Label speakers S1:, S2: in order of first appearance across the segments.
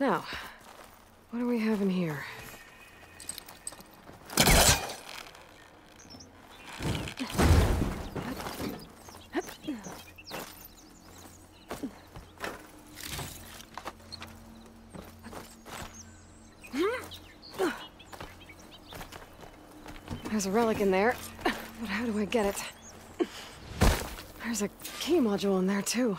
S1: Now, what do we have in here? There's a relic in there, but how do I get it? There's a key module in there, too.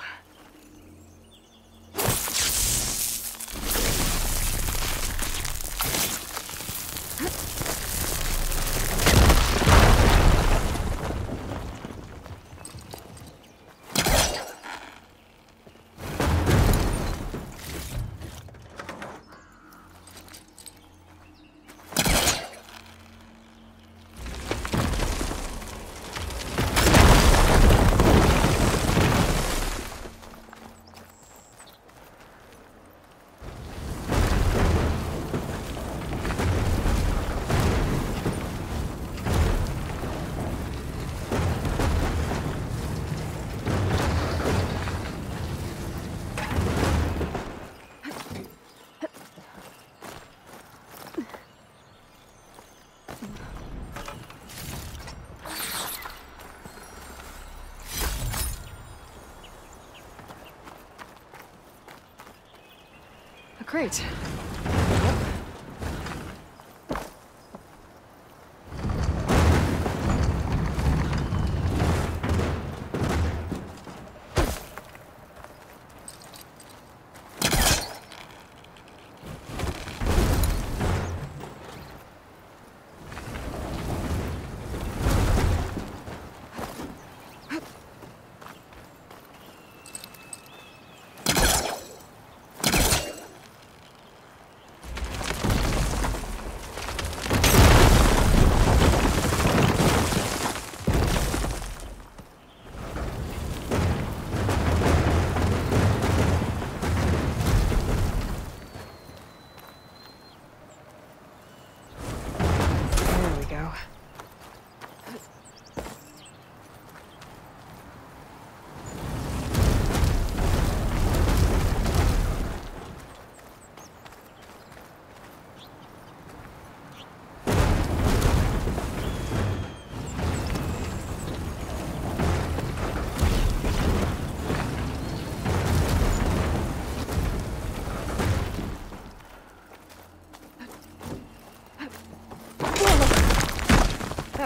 S1: A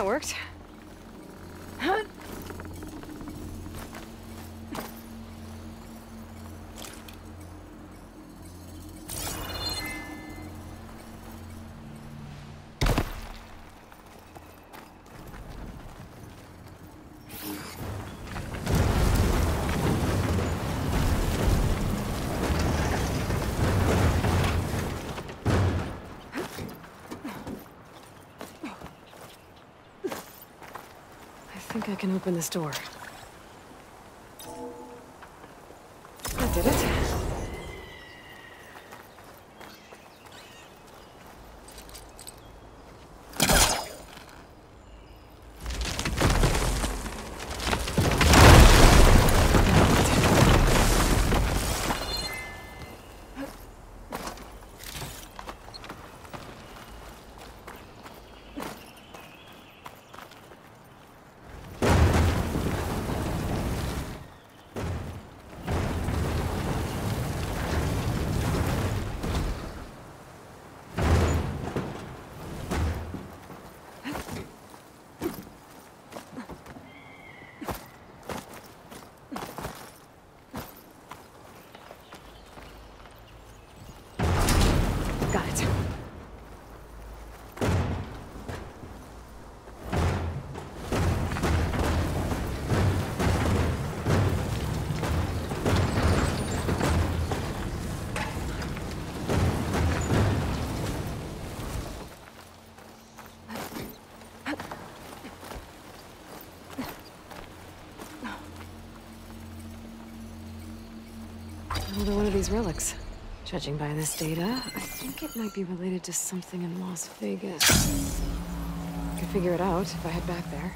S1: That worked. Think I can open this door. Another one of these relics. Judging by this data, I think it might be related to something in Las Vegas. I Could figure it out if I head back there.